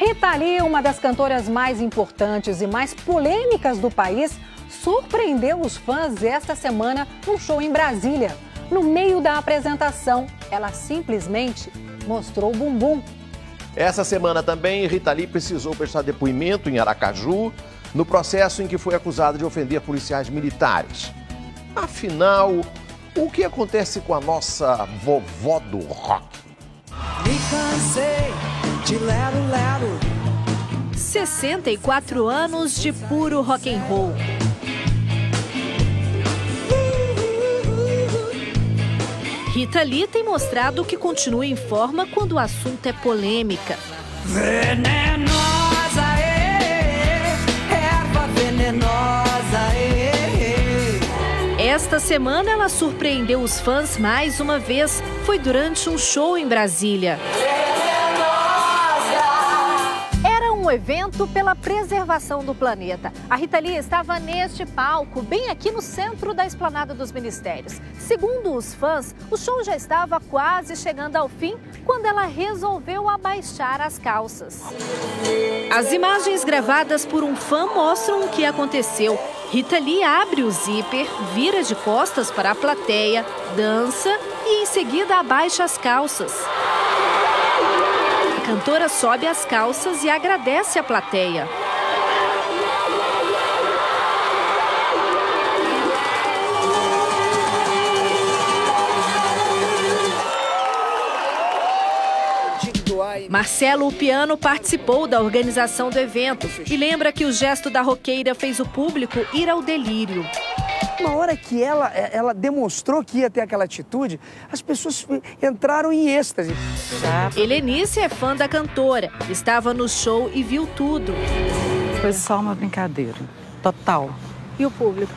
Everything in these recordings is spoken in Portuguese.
Rita Lee, uma das cantoras mais importantes e mais polêmicas do país, surpreendeu os fãs esta semana num show em Brasília. No meio da apresentação, ela simplesmente mostrou o bumbum. Essa semana também, Rita Lee precisou prestar depoimento em Aracaju, no processo em que foi acusada de ofender policiais militares. Afinal, o que acontece com a nossa vovó do rock? Me cansei de lero lero. 64 anos de puro rock and roll. Rita Lee tem mostrado que continua em forma quando o assunto é polêmica. Venenosa, erva venenosa, Esta semana ela surpreendeu os fãs mais uma vez. Foi durante um show em Brasília. Um evento pela preservação do planeta. A Rita Lee estava neste palco, bem aqui no centro da esplanada dos ministérios. Segundo os fãs, o show já estava quase chegando ao fim quando ela resolveu abaixar as calças. As imagens gravadas por um fã mostram o que aconteceu. Rita Lee abre o zíper, vira de costas para a plateia, dança e em seguida abaixa as calças cantora sobe as calças e agradece a plateia. Marcelo o Piano participou da organização do evento e lembra que o gesto da roqueira fez o público ir ao delírio. Na hora que ela, é, ela demonstrou que ia ter aquela atitude, as pessoas entraram em êxtase. Helenice é fã da cantora, estava no show e viu tudo. Foi só uma brincadeira, total. E o público?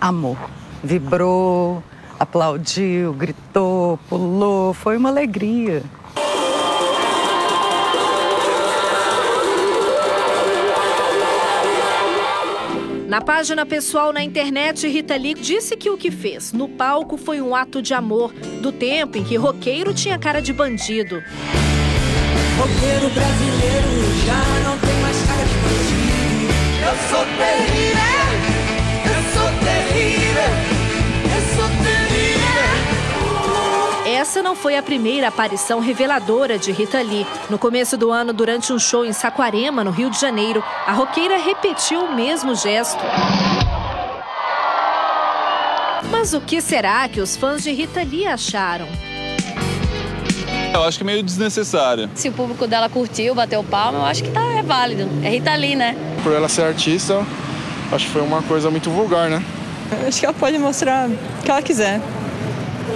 Amor. Vibrou, aplaudiu, gritou, pulou, foi uma alegria. Na página pessoal na internet, Rita Lee disse que o que fez no palco foi um ato de amor, do tempo em que roqueiro tinha cara de bandido. Roqueiro brasileiro já não tem mais cara de bandido. Eu sou terrível, Essa não foi a primeira aparição reveladora de Rita Lee. No começo do ano, durante um show em Saquarema, no Rio de Janeiro, a roqueira repetiu o mesmo gesto. Mas o que será que os fãs de Rita Lee acharam? Eu acho que é meio desnecessário. Se o público dela curtiu, bateu palma, eu acho que tá, é válido. É Rita Lee, né? Por ela ser artista, acho que foi uma coisa muito vulgar, né? Acho que ela pode mostrar o que ela quiser.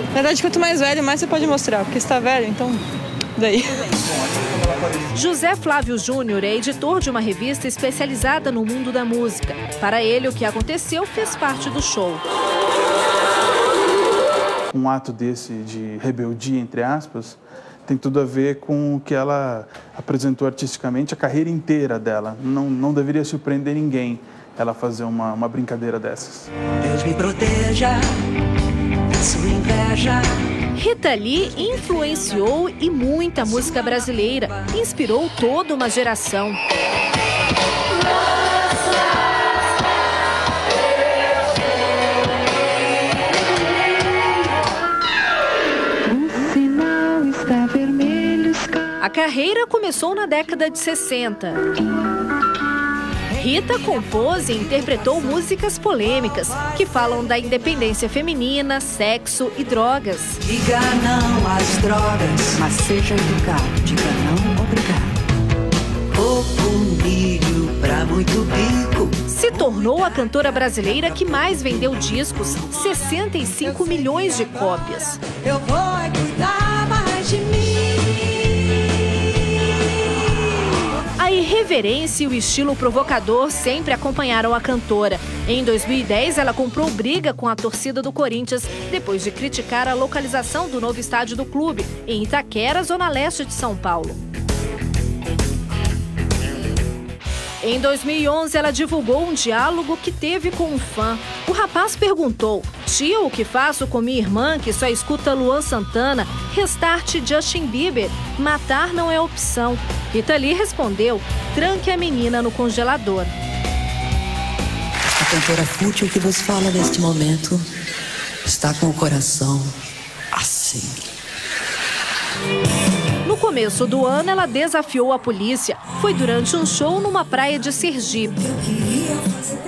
Na verdade, quanto mais velho, mais você pode mostrar, porque está velho, então daí. José Flávio Júnior é editor de uma revista especializada no mundo da música. Para ele, o que aconteceu fez parte do show. Um ato desse de rebeldia, entre aspas, tem tudo a ver com o que ela apresentou artisticamente a carreira inteira dela. Não, não deveria surpreender ninguém ela fazer uma, uma brincadeira dessas. Deus me proteja sua inveja. Rita Lee influenciou e muita música brasileira, inspirou toda uma geração. A carreira começou na década de 60. Rita compôs e interpretou músicas polêmicas que falam da independência feminina, sexo e drogas. Diga não às drogas, mas seja educado. Diga não, obrigado. Pouco milho pra muito bico. Se tornou a cantora brasileira que mais vendeu discos, 65 milhões de cópias. Eu vou irreverência e o estilo provocador sempre acompanharam a cantora. Em 2010, ela comprou briga com a torcida do Corinthians depois de criticar a localização do novo estádio do clube, em Itaquera, zona leste de São Paulo. Em 2011, ela divulgou um diálogo que teve com um fã. O rapaz perguntou: Tia, o que faço com minha irmã que só escuta Luan Santana? Restart Justin Bieber. Matar não é opção. Rita Lee respondeu: tranque a menina no congelador. A cantora fútil que vos fala neste momento está com o coração assim. No começo do ano, ela desafiou a polícia. Foi durante um show numa praia de Sergipe.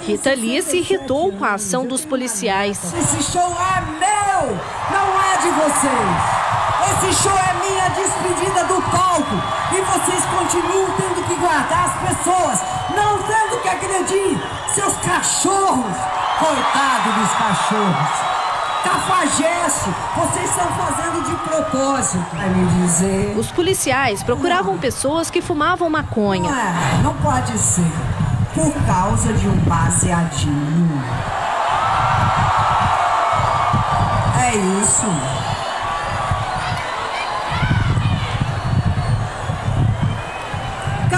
Rita Lee se irritou com a ação dos policiais. Esse show é meu, não é de vocês. Continuam tendo que guardar as pessoas, não tendo que agredir seus cachorros. Coitado dos cachorros. Cafajeste, vocês estão fazendo de propósito, vai me dizer. Os policiais procuravam pessoas que fumavam maconha. Não, é, não pode ser. Por causa de um baseadinho. É isso.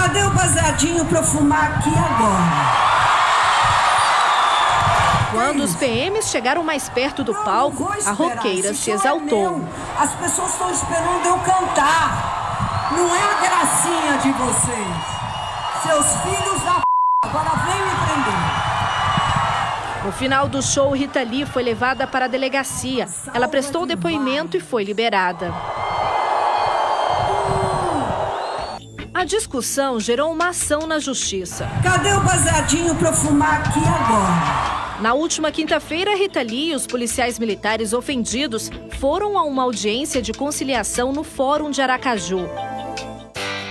Cadê o baseadinho pra eu fumar aqui agora? Quando os PMs chegaram mais perto do palco, a roqueira se exaltou. É As pessoas estão esperando eu cantar. Não é a gracinha de vocês. Seus filhos da p... agora vem me prender. No final do show, Rita Lee foi levada para a delegacia. Ela prestou depoimento e foi liberada. A discussão gerou uma ação na justiça. Cadê o baseadinho para fumar aqui agora? Na última quinta-feira, Rita Lee e os policiais militares ofendidos foram a uma audiência de conciliação no Fórum de Aracaju.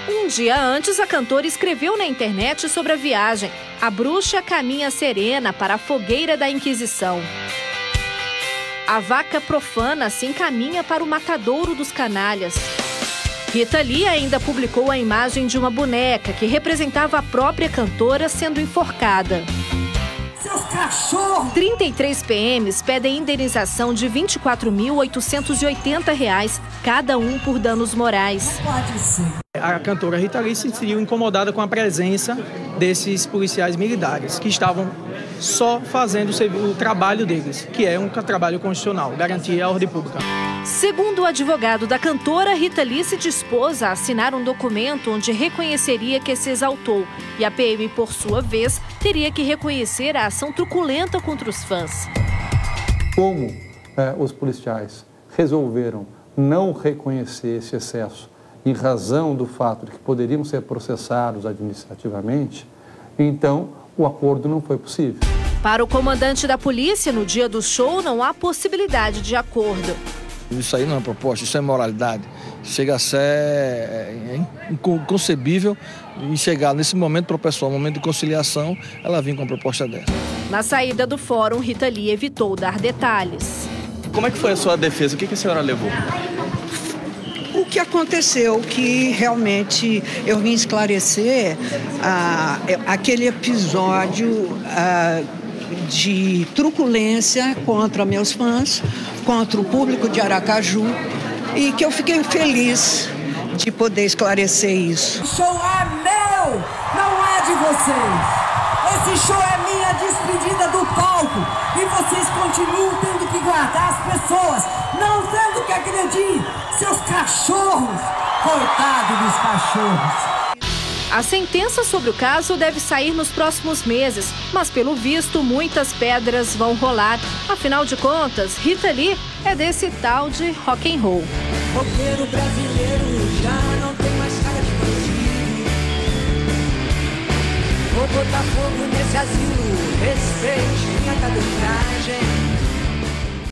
Um dia antes, a cantora escreveu na internet sobre a viagem. A bruxa caminha serena para a fogueira da Inquisição. A vaca profana se encaminha para o matadouro dos canalhas. Rita Lee ainda publicou a imagem de uma boneca que representava a própria cantora sendo enforcada. Seus cachorros! 33 PMs pedem indenização de R$ 24.880 cada um por danos morais. Pode ser. A cantora Rita Lee se sentiu incomodada com a presença desses policiais militares que estavam só fazendo o trabalho deles, que é um trabalho constitucional, garantir a ordem pública. Segundo o advogado da cantora, Rita Lee se dispôs a assinar um documento onde reconheceria que se exaltou e a PM, por sua vez, teria que reconhecer a ação truculenta contra os fãs. Como eh, os policiais resolveram não reconhecer esse excesso em razão do fato de que poderiam ser processados administrativamente, então o acordo não foi possível. Para o comandante da polícia, no dia do show não há possibilidade de acordo. Isso aí não é proposta, isso é moralidade. Chega a ser é, inconcebível e chegar nesse momento para o pessoal, momento de conciliação, ela vir com uma proposta dessa. Na saída do fórum, Rita Lee evitou dar detalhes. Como é que foi a sua defesa? O que, que a senhora levou? O que aconteceu que realmente eu vim esclarecer ah, aquele episódio ah, de truculência contra meus fãs, contra o público de Aracaju e que eu fiquei feliz de poder esclarecer isso. O show é meu, não é de vocês. Esse show é minha despedida do palco e vocês continuam tendo que guardar as pessoas, não tendo que agredir seus cachorros. Coitado dos cachorros. A sentença sobre o caso deve sair nos próximos meses, mas pelo visto muitas pedras vão rolar. Afinal de contas, Rita Lee é desse tal de rock and roll. Roqueiro brasileiro já não tem mais cara de bandido. Vou botar fogo nesse asilo, respeite minha.